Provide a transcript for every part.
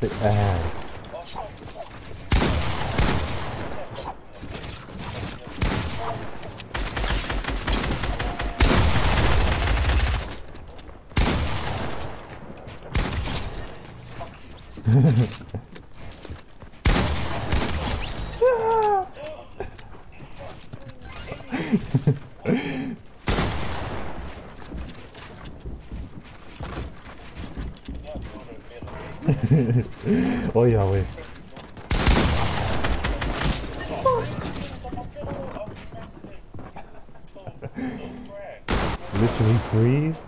toxic ass. oh yeah, Yahweh. Literally freeze.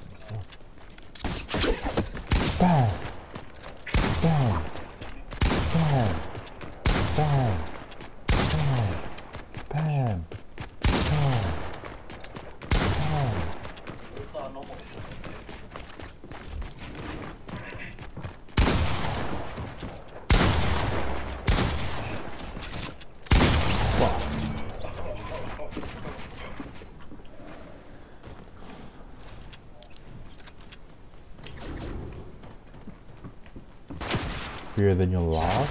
Than then you'll lock.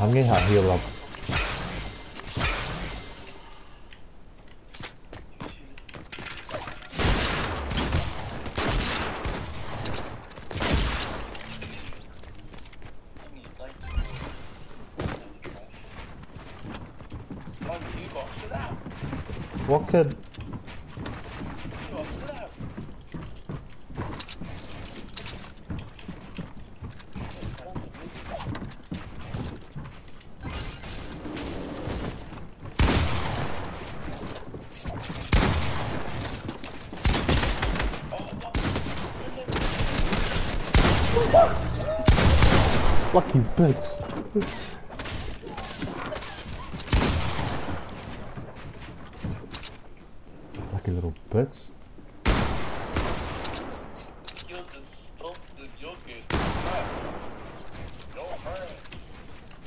I'm gonna heal up What could Lucky bitch. Little bitch.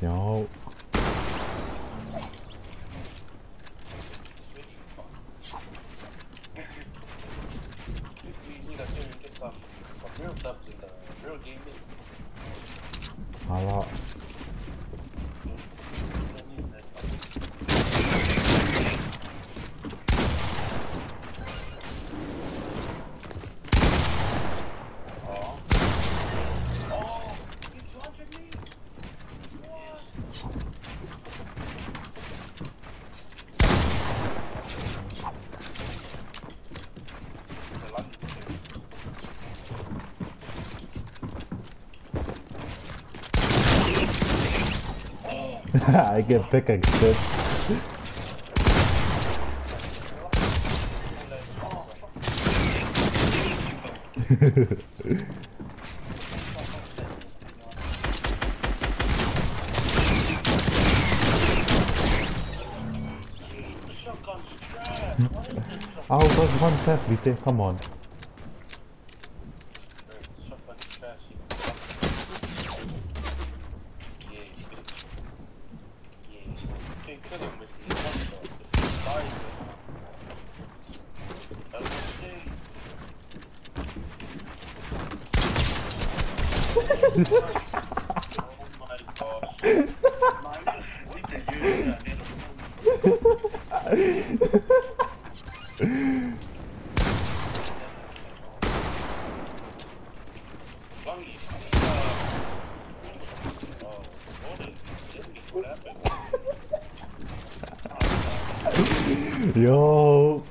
Yo. Alla. I get pickaxe bitch. Oh, there's one VT, come on. kill him with his one shot because he's fired him. oh my gosh. Mine is weak to use that. Bungie, uh, oh, what is this? What happened? Yo.